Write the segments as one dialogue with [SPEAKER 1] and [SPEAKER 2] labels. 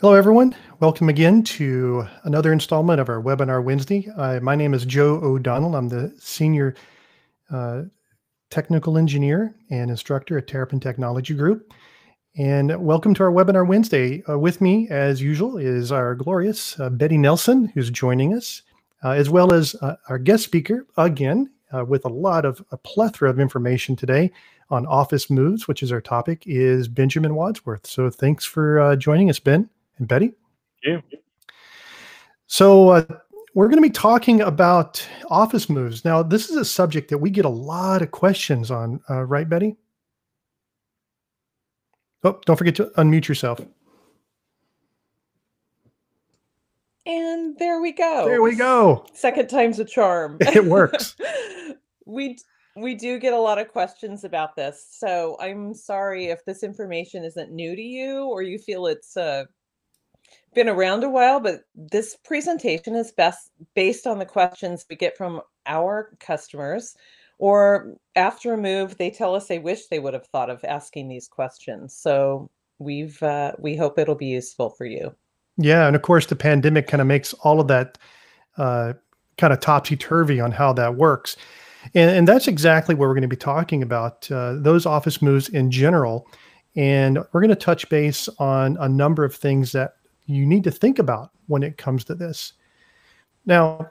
[SPEAKER 1] Hello, everyone. Welcome again to another installment of our Webinar Wednesday. Uh, my name is Joe O'Donnell. I'm the Senior uh, Technical Engineer and Instructor at Terrapin Technology Group. And welcome to our Webinar Wednesday. Uh, with me, as usual, is our glorious uh, Betty Nelson, who's joining us, uh, as well as uh, our guest speaker, again, with a lot of a plethora of information today on office moves, which is our topic, is Benjamin Wadsworth. So thanks for joining us, Ben and Betty.
[SPEAKER 2] Thank you.
[SPEAKER 1] So uh, we're going to be talking about office moves. Now, this is a subject that we get a lot of questions on, uh, right, Betty? Oh, don't forget to unmute yourself.
[SPEAKER 3] And there we go.
[SPEAKER 1] There we go.
[SPEAKER 3] Second time's a charm.
[SPEAKER 1] It works.
[SPEAKER 3] we we do get a lot of questions about this. So I'm sorry if this information isn't new to you or you feel it's uh, been around a while, but this presentation is best based on the questions we get from our customers. Or after a move, they tell us they wish they would have thought of asking these questions. So we've uh, we hope it'll be useful for you.
[SPEAKER 1] Yeah, and of course the pandemic kind of makes all of that uh, kind of topsy turvy on how that works, and, and that's exactly what we're going to be talking about uh, those office moves in general, and we're going to touch base on a number of things that you need to think about when it comes to this. Now,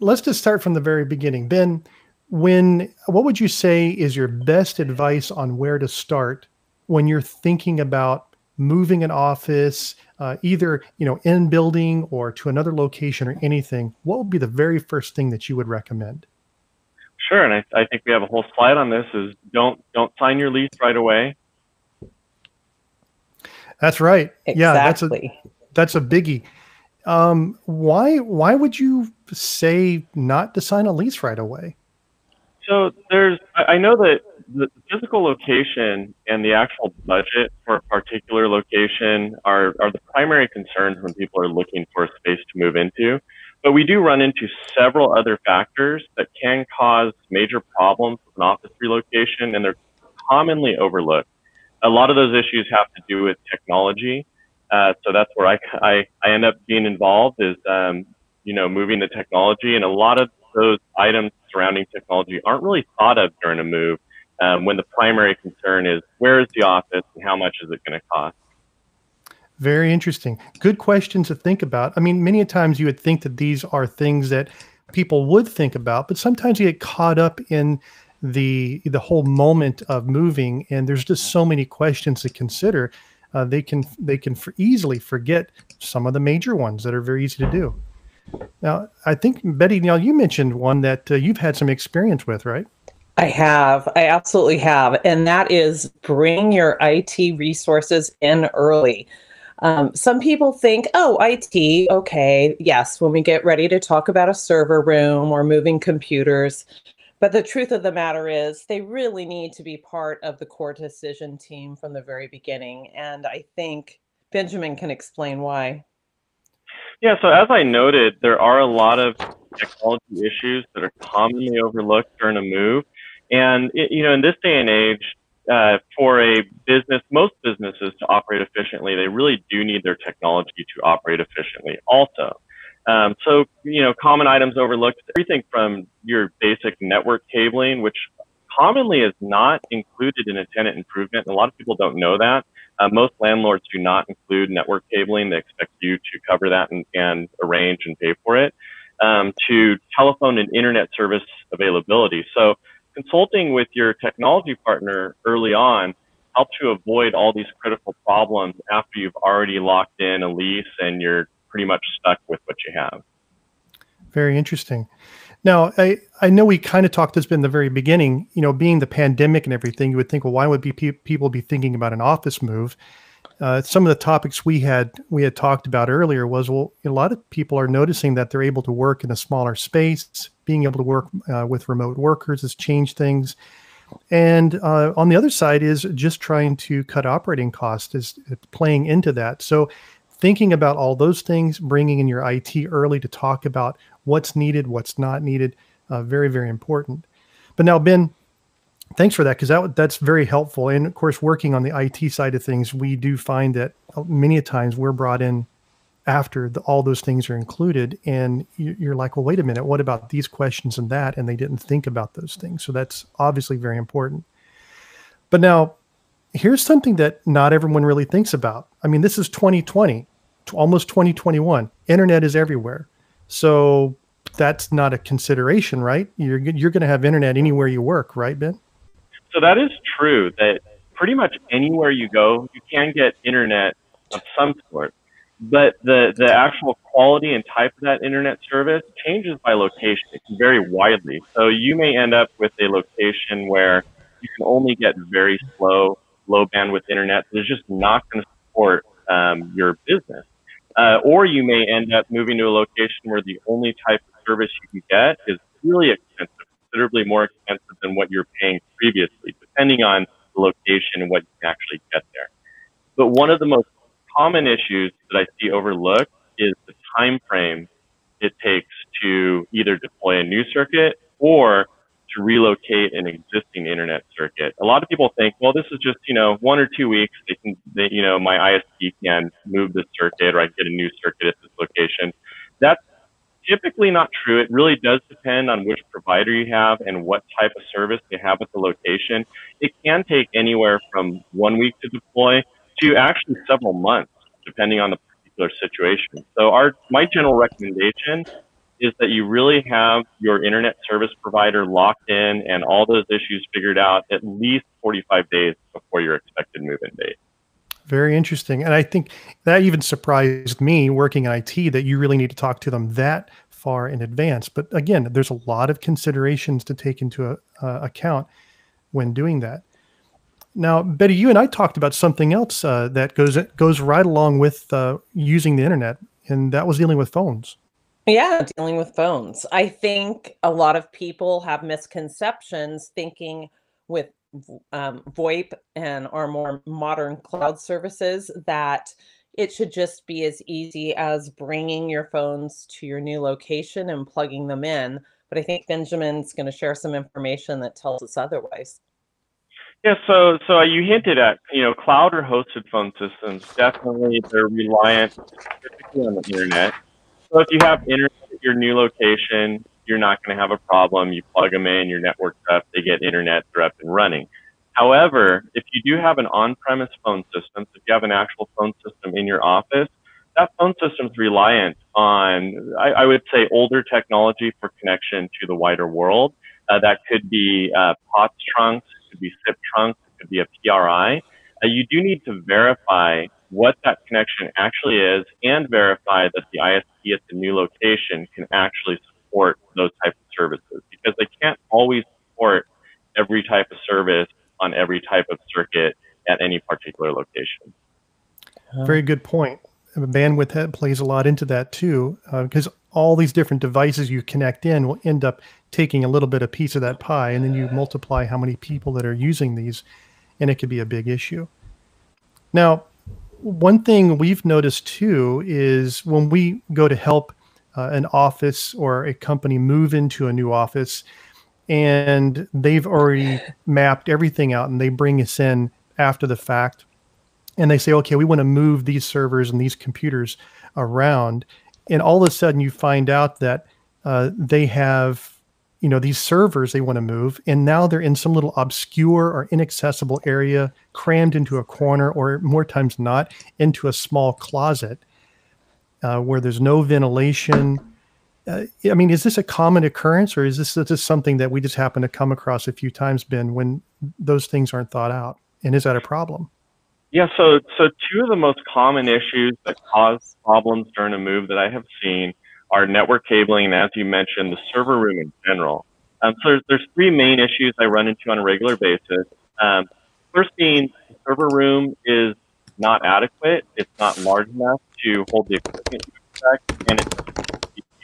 [SPEAKER 1] let's just start from the very beginning. Ben, when what would you say is your best advice on where to start when you're thinking about moving an office, uh, either you know in building or to another location or anything? What would be the very first thing that you would recommend?
[SPEAKER 2] Sure, and I, I think we have a whole slide on this. Is don't don't sign your lease right away.
[SPEAKER 1] That's right.
[SPEAKER 3] Exactly.
[SPEAKER 1] Yeah, that's a that's a biggie. Um, why why would you say not to sign a lease right away?
[SPEAKER 2] So there's I know that the physical location and the actual budget for a particular location are, are the primary concerns when people are looking for a space to move into. But we do run into several other factors that can cause major problems with an office relocation, and they're commonly overlooked a lot of those issues have to do with technology. Uh, so that's where I, I, I, end up being involved is, um, you know, moving the technology. And a lot of those items surrounding technology aren't really thought of during a move um, when the primary concern is where is the office and how much is it going to cost?
[SPEAKER 1] Very interesting. Good questions to think about. I mean, many times you would think that these are things that people would think about, but sometimes you get caught up in the the whole moment of moving and there's just so many questions to consider uh, they can they can for easily forget some of the major ones that are very easy to do. Now i think betty now you mentioned one that uh, you've had some experience with right?
[SPEAKER 3] I have. I absolutely have. And that is bring your it resources in early. Um, some people think, oh, IT, okay, yes, when we get ready to talk about a server room or moving computers, but the truth of the matter is, they really need to be part of the core decision team from the very beginning. And I think Benjamin can explain why.
[SPEAKER 2] Yeah, so as I noted, there are a lot of technology issues that are commonly overlooked during a move. And, you know, in this day and age, uh, for a business, most businesses to operate efficiently, they really do need their technology to operate efficiently also. Um, so, you know, common items overlooked, everything from your basic network cabling, which commonly is not included in a tenant improvement. A lot of people don't know that. Uh, most landlords do not include network cabling. They expect you to cover that and, and arrange and pay for it. Um, to telephone and internet service availability. So consulting with your technology partner early on helps you avoid all these critical problems after you've already locked in a lease and you're pretty much stuck with what you have.
[SPEAKER 1] Very interesting. Now, I, I know we kind of talked this in the very beginning, you know, being the pandemic and everything, you would think, well, why would be pe- people be thinking about an office move? Uh, some of the topics we had we had talked about earlier was well a lot of people are noticing that they're able to work in a smaller space being able to work uh, with remote workers has changed things and uh, on the other side is just trying to cut operating costs is playing into that so thinking about all those things, bringing in your IT early to talk about what's needed, what's not needed, uh, very, very important. But now, Ben, thanks for that because that that's very helpful. And of course, working on the IT side of things, we do find that uh, many times we're brought in after the, all those things are included, and you're like, well, wait a minute, what about these questions and that? And they didn't think about those things. So that's obviously very important. But now, here's something that not everyone really thinks about. I mean, this is 2020, almost 2021. Internet is everywhere. So that's not a consideration, right? You're you're going to have internet anywhere you work, right, Ben?
[SPEAKER 2] So that is true. That pretty much anywhere you go, you can get internet of some sort. But the, the actual quality and type of that internet service changes by location. It can vary widely. So you may end up with a location where you can only get very slow, low bandwidth internet that is just not going to support um, your business. Uh, or you may end up moving to a location where the only type of service you can get is really expensive considerably more expensive than what you're paying previously, depending on the location and what you can actually get there. But one of the most common issues that I see overlooked is the time frame it takes to either deploy a new circuit or to relocate an existing internet circuit. A lot of people think, well, this is just, you know, one or two weeks. They can, they, you know, my ISP can move the circuit or I can get a new circuit at this location. That's typically not true. It really does depend on which provider you have and what type of service you have at the location. It can take anywhere from one week to deploy to actually several months, depending on the particular situation. So our, my general recommendation is that you really have your internet service provider locked in and all those issues figured out at least 45 days before your expected move-in date.
[SPEAKER 1] Very interesting. And I think that even surprised me working in IT that you really need to talk to them that far in advance. But again, there's a lot of considerations to take into a, uh, account when doing that. Now, Betty, you and I talked about something else uh, that goes goes right along with uh, using the internet, and that was dealing with phones.
[SPEAKER 3] Yeah, dealing with phones. I think a lot of people have misconceptions thinking with um, VoIP and our more modern cloud services that it should just be as easy as bringing your phones to your new location and plugging them in. But I think Benjamin's going to share some information that tells us otherwise.
[SPEAKER 2] Yeah, so so you hinted at you know cloud or hosted phone systems. Definitely, they're reliant on the internet. So if you have internet at your new location, you're not going to have a problem. You plug them in, your network's up, they get internet, they're up and running. However, if you do have an on-premise phone system, if you have an actual phone system in your office, that phone system is reliant on, I, I, would say, older technology for connection to the wider world. Uh, that could be uh, POTS trunks, it could be SIP trunks, it could be a PRI. Uh, you do need to verify what that connection actually is and verify that the ISP at the new location can actually support those types of services because they can't always support every type of service on every type of circuit at any particular location.
[SPEAKER 1] Very good point. Bandwidth plays a lot into that too, because uh, all these different devices you connect in will end up taking a little bit of piece of that pie, and then you multiply how many people that are using these, and it could be a big issue. Now, one thing we've noticed too is when we go to help uh, an office or a company move into a new office and they've already mapped everything out and they bring us in after the fact and they say okay we want to move these servers and these computers around. And all of a sudden you find out that uh, they have you know these servers they want to move and now they're in some little obscure or inaccessible area crammed into a corner or more times not into a small closet uh, where there's no ventilation. Uh, I mean, is this a common occurrence, or is this just something that we just happen to come across a few times, Ben, when those things aren't thought out? And is that a problem?
[SPEAKER 2] Yeah, so so two of the most common issues that cause problems during a move that I have seen are network cabling, and as you mentioned, the server room in general. Um, so there's, there's three main issues I run into on a regular basis. Um, first being the server room is not adequate. It's not large enough to hold the equipment expect, and it's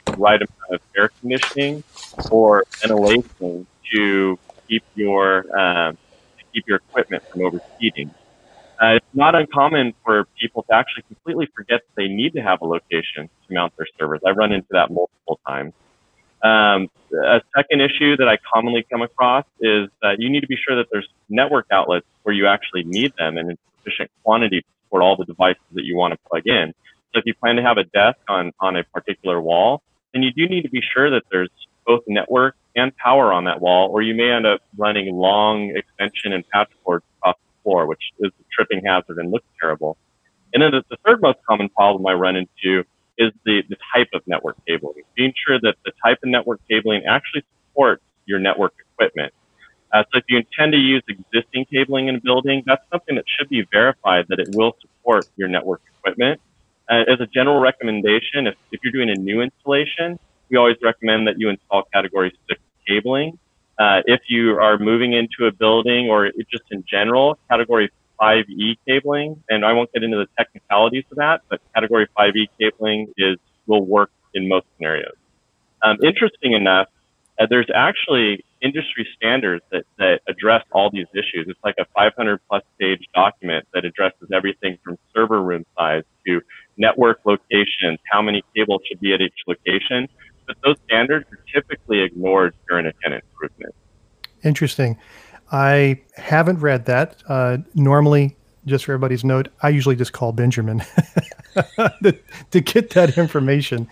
[SPEAKER 2] the right amount of air conditioning or ventilation to keep your um, to keep your equipment from overheating. Uh, it's not uncommon for people to actually completely forget that they need to have a location to mount their servers. I run into that multiple times. Um, a second issue that I commonly come across is that you need to be sure that there's network outlets where you actually need them and in sufficient quantity to support all the devices that you want to plug in. So if you plan to have a desk on, on a particular wall, then you do need to be sure that there's both network and power on that wall, or you may end up running long extension and patch cords across which is a tripping hazard and looks terrible. And then the, the third most common problem I run into is the, the type of network cabling. Being sure that the type of network cabling actually supports your network equipment. Uh, so if you intend to use existing cabling in a building, that's something that should be verified that it will support your network equipment. Uh, as a general recommendation, if, if you're doing a new installation, we always recommend that you install category six cabling. Uh, if you are moving into a building or just in general, category 5E cabling, and I won't get into the technicalities of that, but category 5E cabling is will work in most scenarios. Um, interesting enough, uh, there's actually industry standards that, that address all these issues. It's like a 500 plus page document that addresses everything from server room size to network locations, how many cables should be at each location. But those standards are typically ignored during a tenant improvement.
[SPEAKER 1] Interesting. I haven't read that. Uh, normally, just for everybody's note, I usually just call Benjamin to, to, get that information.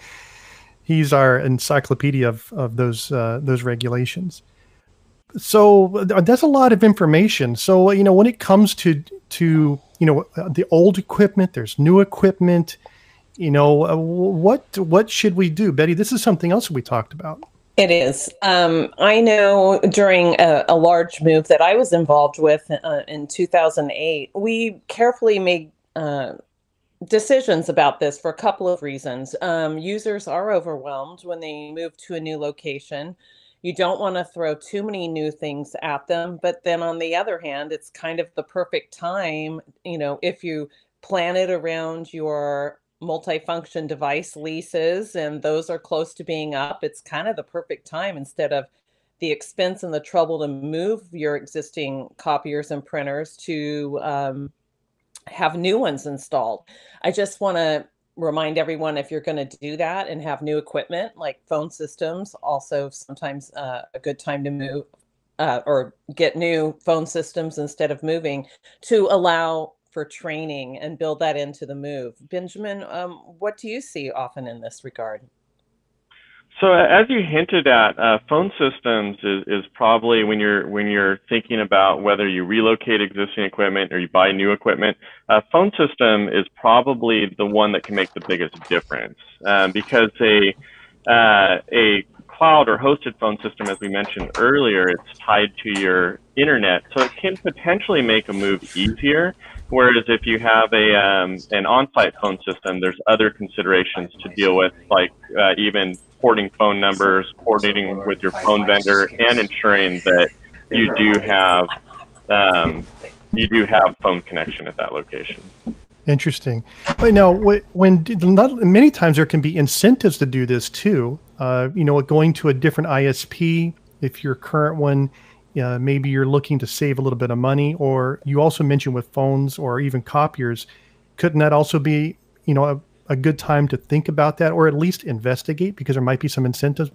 [SPEAKER 1] He's our encyclopedia of, of those uh, those regulations. So uh, that's a lot of information. So you know, when it comes to to you know the old equipment, there's new equipment. You know, uh, what what should we do, Betty? This is something else we talked about.
[SPEAKER 3] It is. Um, I know during a, a, large move that I was involved with uh, in 2008, we carefully made uh, decisions about this for a couple of reasons. Um, users are overwhelmed when they move to a new location. You don't want to throw too many new things at them. But then on the other hand, it's kind of the perfect time, you know, if you plan it around your multifunction device leases and those are close to being up, it's kind of the perfect time instead of the expense and the trouble to move your existing copiers and printers to um, have new ones installed. I just want to remind everyone if you're going to do that and have new equipment like phone systems, also sometimes uh, a good time to move uh, or get new phone systems instead of moving to allow for training and build that into the move. Benjamin, um, what do you see often in this regard?
[SPEAKER 2] So as you hinted at, uh, phone systems is, is probably when you're when you're thinking about whether you relocate existing equipment or you buy new equipment, uh, phone system is probably the one that can make the biggest difference um, because a uh, a cloud or hosted phone system, as we mentioned earlier, it's tied to your internet, so it can potentially make a move easier. Whereas if you have a um, an on-site phone system, there's other considerations to deal with, like uh, even porting phone numbers, coordinating with your phone vendor, and ensuring that you do have um, you do have phone connection at that location.
[SPEAKER 1] Interesting. But now, when not, many times there can be incentives to do this too. Uh, you know, going to a different ISP if your current one uh, maybe you're looking to save a little bit of money, or you also mentioned with phones or even copiers. Couldn't that also be, you know, a, a good time to think about that, or at least investigate because there might be some incentives?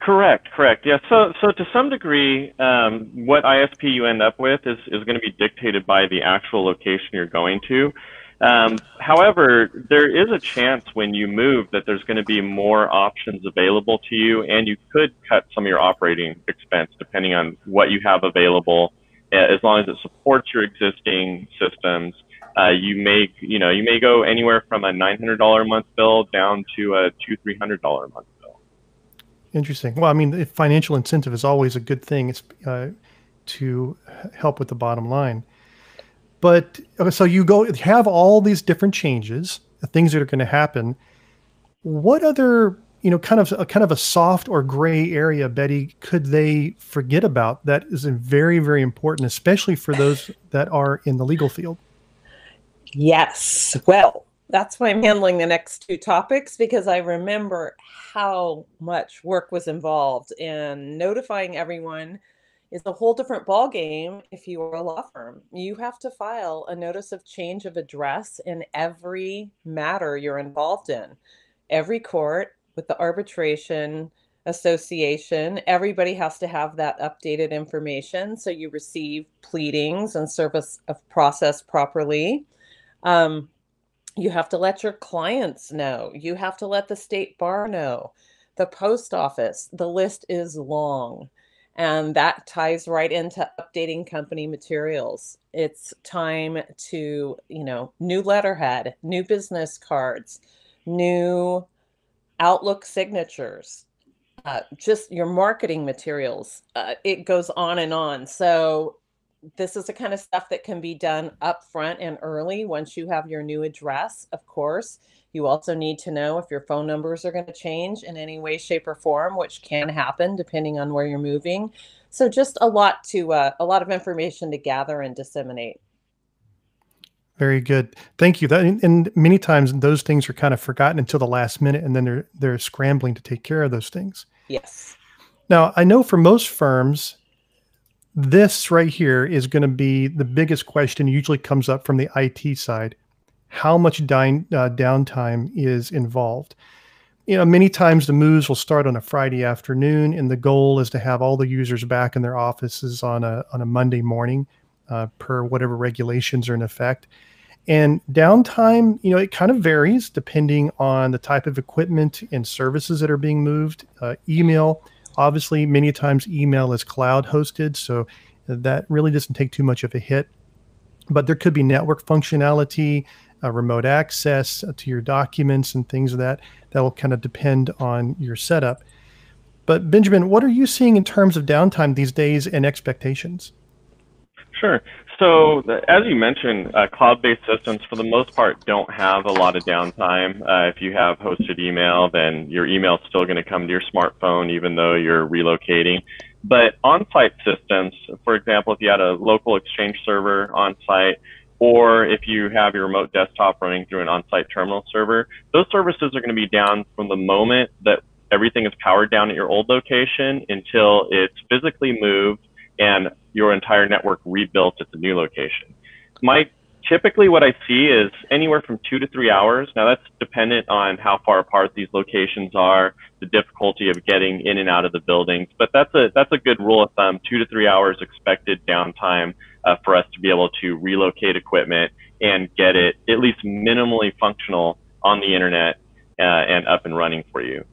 [SPEAKER 2] Correct, correct. Yeah. So, so to some degree, um, what ISP you end up with is, is going to be dictated by the actual location you're going to. Um, however, there is a chance when you move that there's going to be more options available to you, and you could cut some of your operating expense depending on what you have available. As long as it supports your existing systems, uh, you may you know you may go anywhere from a nine hundred dollar a month bill down to a two three hundred dollar a month bill.
[SPEAKER 1] Interesting. Well, I mean, financial incentive is always a good thing. It's uh, to help with the bottom line. But so you go have all these different changes, things that are going to happen. What other, you know, kind of a kind of a soft or gray area, Betty, could they forget about that is very, very important, especially for those that are in the legal field?
[SPEAKER 3] Yes. Well, that's why I'm handling the next two topics because I remember how much work was involved in notifying everyone is a whole different ballgame if you are a law firm. You have to file a notice of change of address in every matter you're involved in. Every court with the arbitration, Association. Everybody has to have that updated information so you receive pleadings and service of process properly. Um, you have to let your clients know. You have to let the state bar know, the post office. The list is long. And that ties right into updating company materials. It's time to, you know, new letterhead, new business cards, new Outlook signatures, uh, just your marketing materials. Uh, it goes on and on. So this is the kind of stuff that can be done up front and early once you have your new address, of course. You also need to know if your phone numbers are going to change in any way, shape, or form, which can happen depending on where you're moving. So just a lot to uh, a lot of information to gather and disseminate.
[SPEAKER 1] Very good. Thank you. That and many times those things are kind of forgotten until the last minute, and then they're they're scrambling to take care of those things.
[SPEAKER 3] Yes.
[SPEAKER 1] Now I know for most firms, this right here is going to be the biggest question. Usually comes up from the IT side: how much dine, uh, downtime is involved? You know, many times the moves will start on a Friday afternoon, and the goal is to have all the users back in their offices on a on a Monday morning uh, per whatever regulations are in effect. And downtime, you know, it kind of varies depending on the type of equipment and services that are being moved. Uh, email, obviously, many times email is cloud hosted, so that really doesn't take too much of a hit. But there could be network functionality, uh, remote access to your documents, and things of that. That will kind of depend on your setup. But Benjamin, what are you seeing in terms of downtime these days and expectations?
[SPEAKER 2] Sure. So, as you mentioned, uh, cloud-based systems, for the most part, don't have a lot of downtime. Uh, if you have hosted email, then your email is still going to come to your smartphone, even though you're relocating. But on-site systems, for example, if you had a local Exchange server on-site, or if you have your remote desktop running through an on-site terminal server, those services are going to be down from the moment that everything is powered down at your old location until it's physically moved and your entire network rebuilt at the new location. My typically what I see is anywhere from two to three hours. Now that's dependent on how far apart these locations are, the difficulty of getting in and out of the buildings. But that's a that's a good rule of thumb: two to three hours expected downtime uh, for us to be able to relocate equipment and get it at least minimally functional on the internet uh, and up and running for you.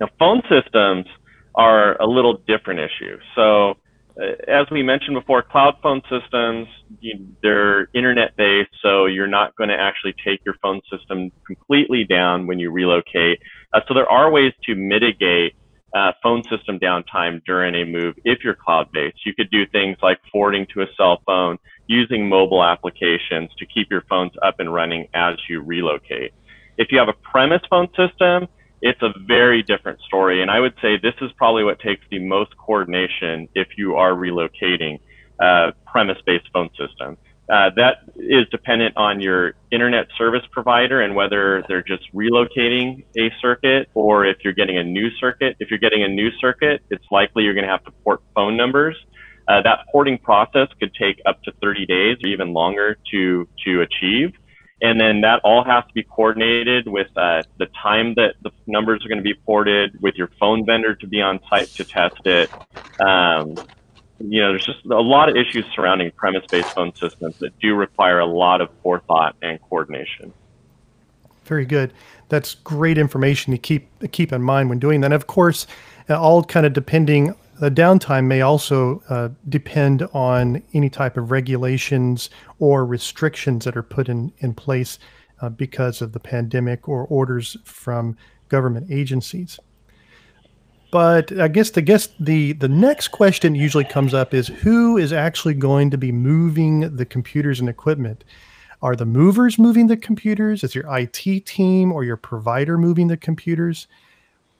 [SPEAKER 2] Now, phone systems are a little different issue. So uh, as we mentioned before, cloud phone systems, you, they're internet based, so you're not going to actually take your phone system completely down when you relocate. Uh, so there are ways to mitigate uh, phone system downtime during a move if you're cloud based. You could do things like forwarding to a cell phone, using mobile applications to keep your phones up and running as you relocate. If you have a premise phone system, it's a very different story. And I would say this is probably what takes the most coordination if you are relocating uh, premise-based phone system. Uh, that is dependent on your internet service provider and whether they're just relocating a circuit or if you're getting a new circuit. If you're getting a new circuit, it's likely you're going to have to port phone numbers. Uh, that porting process could take up to 30 days or even longer to to achieve and then that all has to be coordinated with uh, the time that the numbers are going to be ported, with your phone vendor to be on site to test it. Um, you know, there's just a lot of issues surrounding premise-based phone systems that do require a lot of forethought and coordination.
[SPEAKER 1] Very good. That's great information to keep keep in mind when doing that. And of course, all kind of depending the downtime may also uh, depend on any type of regulations or restrictions that are put in, in place uh, because of the pandemic or orders from government agencies. But I guess the guess the the next question usually comes up is who is actually going to be moving the computers and equipment? Are the movers moving the computers? Is your IT team or your provider moving the computers?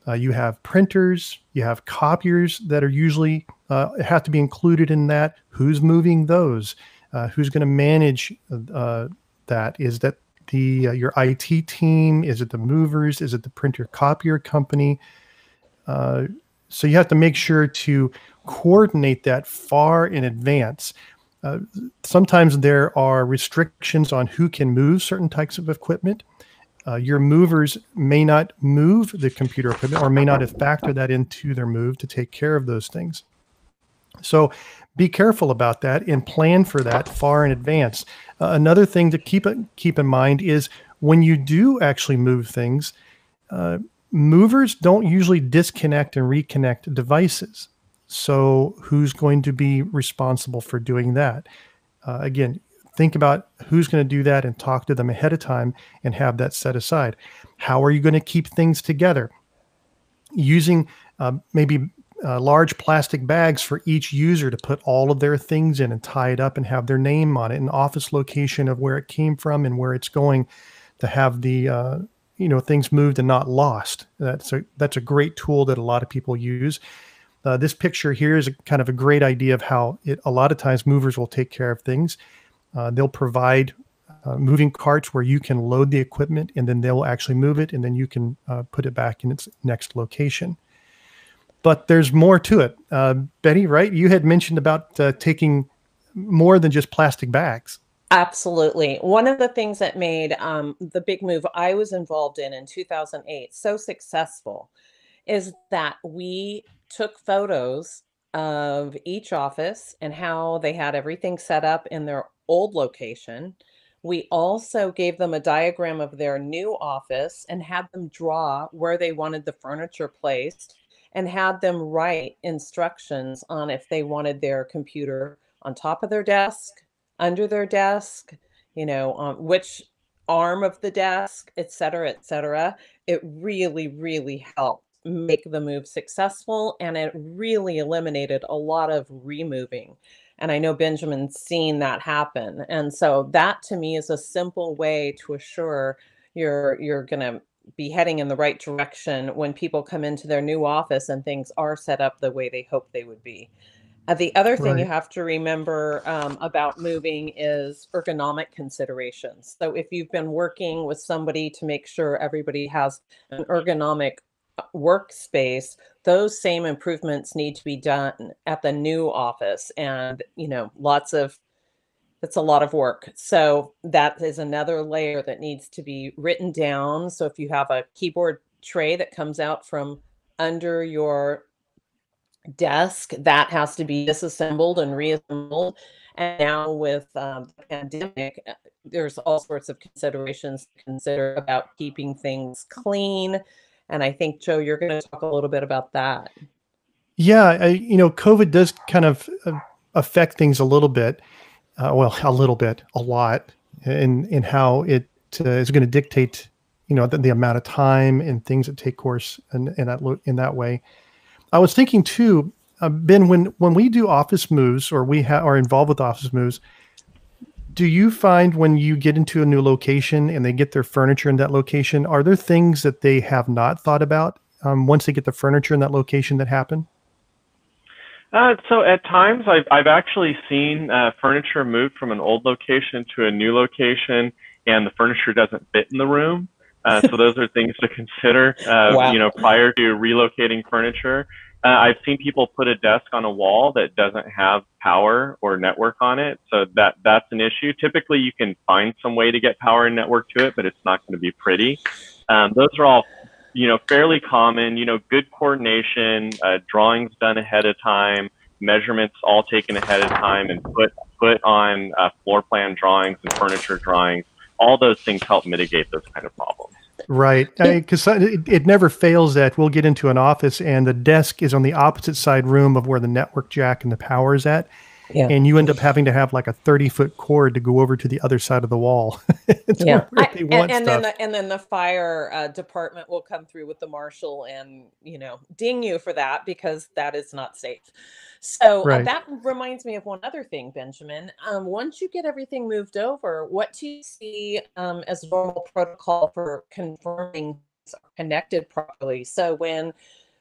[SPEAKER 1] Uh, you have printers, you have copiers that are usually uh, have to be included in that. Who's moving those? Uh, who's going to manage uh, that? Is that the uh, your IT team? Is it the movers? Is it the printer copier company? Uh, so you have to make sure to coordinate that far in advance. sometimes there are restrictions on who can move certain types of equipment. Uh, your movers may not move the computer equipment or may not have factored that into their move to take care of those things. So be careful about that and plan for that far in advance. Uh, another thing to keep keep in mind is when you do actually move things, uh, movers don't usually disconnect and reconnect devices. So who's going to be responsible for doing that? Uh, again, think about who's going to do that and talk to them ahead of time and have that set aside. How are you going to keep things together? Using uh, maybe uh, large plastic bags for each user to put all of their things in and tie it up and have their name on it, an office location of where it came from and where it's going to have the uh, you know things moved and not lost. That's a that's a great tool that a lot of people use. Uh, this picture here is a, kind of a great idea of how it a lot of times movers will take care of things. Uh, they'll provide uh, moving carts where you can load the equipment and then they'll actually move it and then you can uh, put it back in its next location but there's more to it. Uh, Betty, right? You had mentioned about uh, taking more than just plastic bags.
[SPEAKER 3] Absolutely. One of the things that made um, the big move I was involved in in 2008 so successful is that we took photos of each office and how they had everything set up in their old location. We also gave them a diagram of their new office and had them draw where they wanted the furniture placed and had them write instructions on if they wanted their computer on top of their desk, under their desk, you know, um, which arm of the desk, et cetera, et cetera. It really, really helped make the move successful and it really eliminated a lot of removing. And I know Benjamin's seen that happen. And so that to me is a simple way to assure you're you're going to be heading in the right direction when people come into their new office and things are set up the way they hope they would be. Uh, the other thing right. you have to remember um, about moving is ergonomic considerations. So, if you've been working with somebody to make sure everybody has an ergonomic uh, workspace, those same improvements need to be done at the new office. And, you know, lots of it's a lot of work. So that is another layer that needs to be written down. So if you have a keyboard tray that comes out from under your desk, that has to be disassembled and reassembled. And now with um, the pandemic, uh, there's all sorts of considerations to consider about keeping things clean. And I think Joe, you're going to talk a little bit about that.
[SPEAKER 1] Yeah, I, you know, COVID does kind of uh, affect things a little bit uh, well, a little bit, a lot, in in how it uh, is going to dictate, you know, the, the, amount of time and things that take course in, in that in that way. I was thinking too, uh, Ben, when when we do office moves or we ha- are involved with office moves, do you find when you get into a new location and they get their furniture in that location, are there things that they have not thought about um, once they get the furniture in that location that happen?
[SPEAKER 2] Uh, so at times I've, I've actually seen uh, furniture moved from an old location to a new location and the furniture doesn't fit in the room. Uh, so those are things to consider, uh, wow. you know, prior to relocating furniture. Uh, I've seen people put a desk on a wall that doesn't have power or network on it. So that, that's an issue. Typically you can find some way to get power and network to it, but it's not going to be pretty. Um, those are all you know, fairly common, you know, good coordination, uh, drawings done ahead of time, measurements all taken ahead of time and put, put on uh, floor plan drawings and furniture drawings. All those things help mitigate those kind of problems.
[SPEAKER 1] Right. Because it, it never fails that we'll get into an office and the desk is on the opposite side room of where the network jack and the power is at. Yeah. And you end up having to have like a 30 foot cord to go over to the other side of the wall.
[SPEAKER 3] yeah. I, and, and then the, and then the fire uh, department will come through with the marshal and, you know, ding you for that because that is not safe. So uh, right. uh, that reminds me of one other thing, Benjamin. Um, once you get everything moved over, what do you see um, as normal protocol for confirming connected properly? So when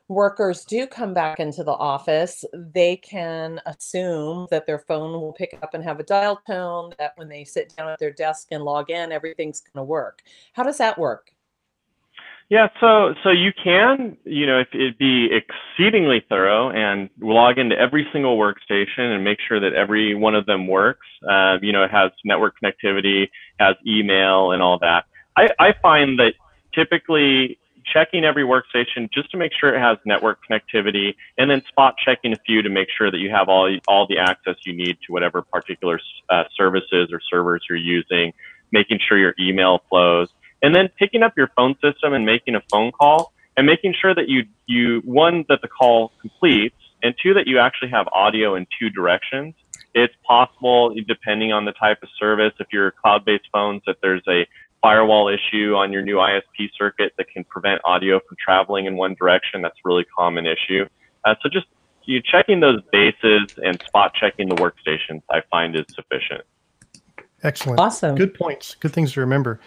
[SPEAKER 3] workers do come back into the office, they can assume that their phone will pick up and have a dial tone, that when they sit down at their desk and log in, everything's going to work. How does that work?
[SPEAKER 2] Yeah, so so you can, you know, if it be exceedingly thorough and log into every single workstation and make sure that every one of them works. Uh, you know, it has network connectivity, has email, and all that. I, I find that typically checking every workstation just to make sure it has network connectivity, and then spot checking a few to make sure that you have all all the access you need to whatever particular uh, services or servers you're using. Making sure your email flows, and then picking up your phone system and making a phone call, and making sure that you you one that the call completes, and two that you actually have audio in two directions. It's possible, depending on the type of service, if you're cloud-based phones, that there's a firewall issue on your new ISP circuit that can prevent audio from traveling in one direction. That's a really common issue. Uh, so just you checking those bases and spot checking the workstations, I find is sufficient.
[SPEAKER 1] Excellent.
[SPEAKER 3] Awesome.
[SPEAKER 1] Good points. Good things to remember.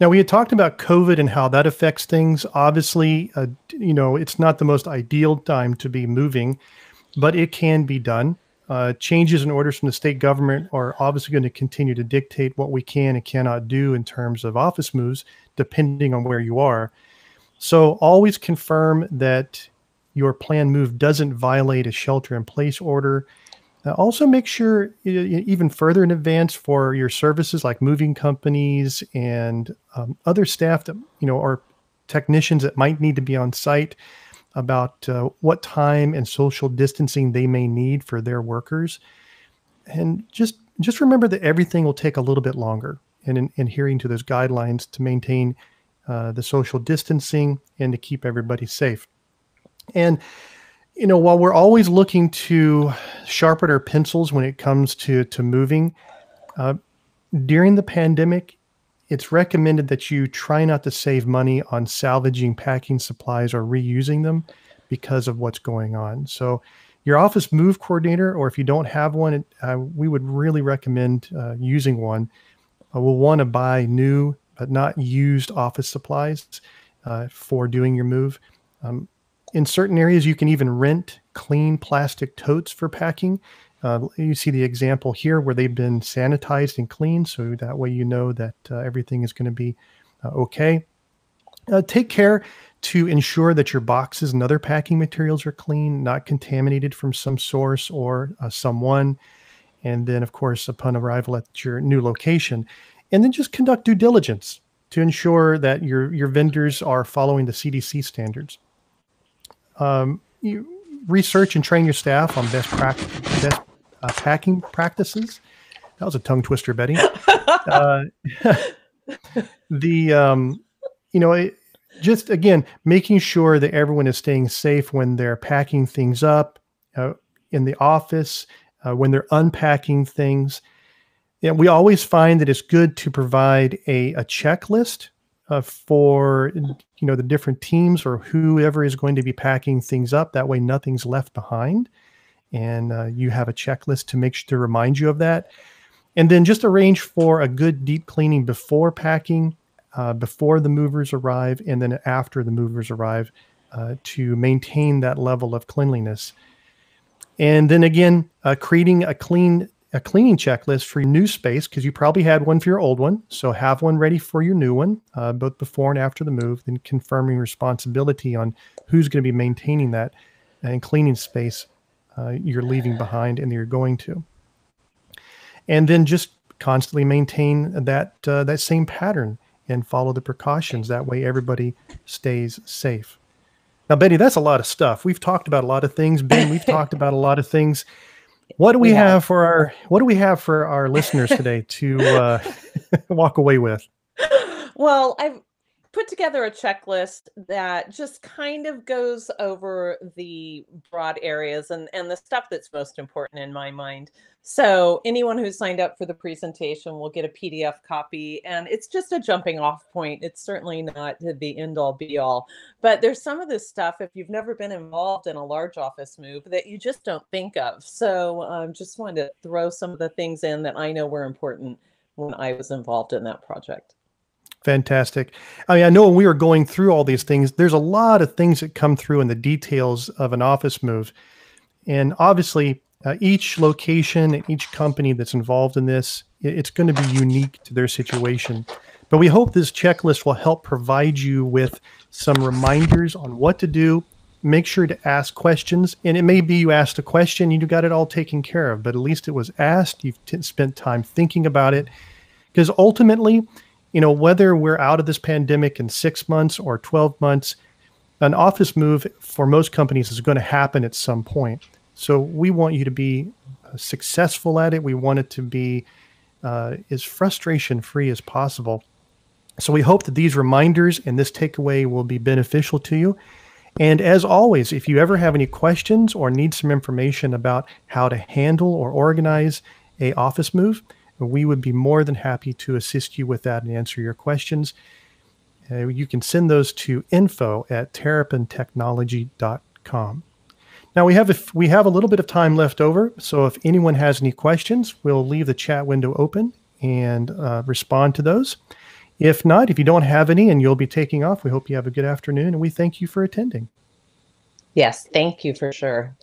[SPEAKER 1] Now we had talked about COVID and how that affects things. Obviously, uh, you know it's not the most ideal time to be moving, but it can be done. Uh, changes in orders from the state government are obviously going to continue to dictate what we can and cannot do in terms of office moves, depending on where you are. So always confirm that your plan move doesn't violate a shelter in place order. Uh, also, make sure even further in advance for your services like moving companies and um, other staff that you know are technicians that might need to be on site about uh, what time and social distancing they may need for their workers. And just just remember that everything will take a little bit longer and in, adhering to those guidelines to maintain uh, the social distancing and to keep everybody safe. And you know, while we're always looking to sharpen our pencils when it comes to to moving, uh, during the pandemic, it's recommended that you try not to save money on salvaging packing supplies or reusing them because of what's going on. So, your office move coordinator, or if you don't have one, uh, we would really recommend uh, using one. Uh, we'll want to buy new but not used office supplies uh, for doing your move. Um, in certain areas, you can even rent clean plastic totes for packing. Uh, you see the example here where they've been sanitized and cleaned, so that way you know that uh, everything is going to be uh, okay. Uh, take care to ensure that your boxes and other packing materials are clean, not contaminated from some source or uh, someone. And then, of course, upon arrival at your new location, and then just conduct due diligence to ensure that your your vendors are following the CDC standards. Um, you research and train your staff on best practice, best uh, packing practices. That was a tongue twister, Betty. uh, the um, you know, it, just again making sure that everyone is staying safe when they're packing things up uh, in the office, uh, when they're unpacking things. Yeah, we always find that it's good to provide a, a checklist uh, for you know the different teams or whoever is going to be packing things up. That way, nothing's left behind and uh, you have a checklist to make sure to remind you of that. And then just arrange for a good deep cleaning before packing, uh, before the movers arrive, and then after the movers arrive uh, to maintain that level of cleanliness. And then again, uh, creating a clean a cleaning checklist for your new space because you probably had one for your old one. So have one ready for your new one, uh, both before and after the move. Then confirming responsibility on who's going to be maintaining that and cleaning space uh, you're leaving behind and you're going to. And then just constantly maintain that uh, that same pattern and follow the precautions. That way, everybody stays safe. Now, Betty, that's a lot of stuff. We've talked about a lot of things. Ben, we've talked about a lot of things. What do we, have for our What do we have for our listeners today to uh, walk away with?
[SPEAKER 3] Well, I've put together a checklist that just kind of goes over the broad areas and, and the stuff that's most important in my mind. So anyone who signed up for the presentation will get a PDF copy and it's just a jumping off point. It's certainly not the end all be all, but there's some of this stuff if you've never been involved in a large office move that you just don't think of. So I um, just wanted to throw some of the things in that I know were important when I was involved in that project.
[SPEAKER 1] Fantastic. I mean, I know when we were going through all these things, there's a lot of things that come through in the details of an office move. And obviously, uh, each location and each company that's involved in this, it's going to be unique to their situation. But we hope this checklist will help provide you with some reminders on what to do. Make sure to ask questions. And it may be you asked a question, you got it all taken care of, but at least it was asked. You've t- spent time thinking about it. Because ultimately, you know, whether we're out of this pandemic in six months or 12 months, an office move for most companies is going to happen at some point. So we want you to be uh, successful at it. We want it to be uh, as frustration free as possible. So we hope that these reminders and this takeaway will be beneficial to you. And as always, if you ever have any questions or need some information about how to handle or organize a office move, we would be more than happy to assist you with that and answer your questions. Uh, you can send those to info at terrapintechnology.com. Now we have a, we have a little bit of time left over, so if anyone has any questions, we'll leave the chat window open and uh, respond to those. If not, if you don't have any and you'll be taking off, we hope you have a good afternoon and we thank you for attending.
[SPEAKER 3] Yes, thank you for sure.